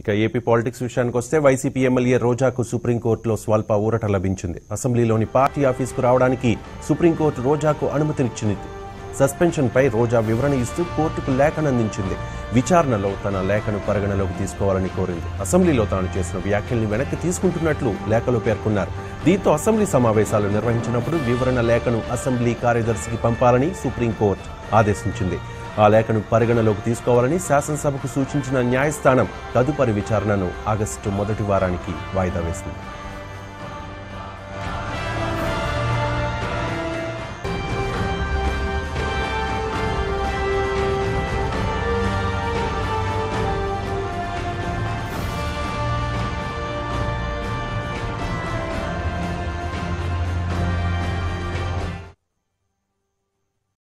ఇక AP politics విషయానికి వస్తే వైసీపీ ఎమ్మెల్యే రోజాకు సుప్రీంకోర్టులో స్వల్ప ఊరట లభించింది. అసెంబ్లీలోని పార్టీ ఆఫీసుకు రావడానికి సుప్రీంకోర్టు రోజాకు అనుమతినిచ్చింది సస్పెన్షన్పై రోజా వివరణ ఇస్తూ కోర్టుకు లేఖను అందించింది విచారణలో తన లేఖను పరిగణలోకి తీసుకోవాలని కోరింది. అసెంబ్లీలో తాను చేసిన వ్యాఖ్యల్ని వెనక్కి తీసుకుంటున్నట్లు లేఖలో పేర్కొన్నారు. దీంతో అసెంబ్లీ సమావేశాలు నిర్వహించినప్పుడు వివరణ లేఖను అసెంబ్లీ కార్యదర్శికి పంపాలని సుప్రీంకోర్టు ఆదేశించింది. ఆ లేఖను పరిగణలోకి తీసుకోవాలని శాసనసభకు సూచించిన న్యాయస్థానం తదుపరి విచారణను ఆగస్టు మొదటి వారానికి వాయిదా వేసింది.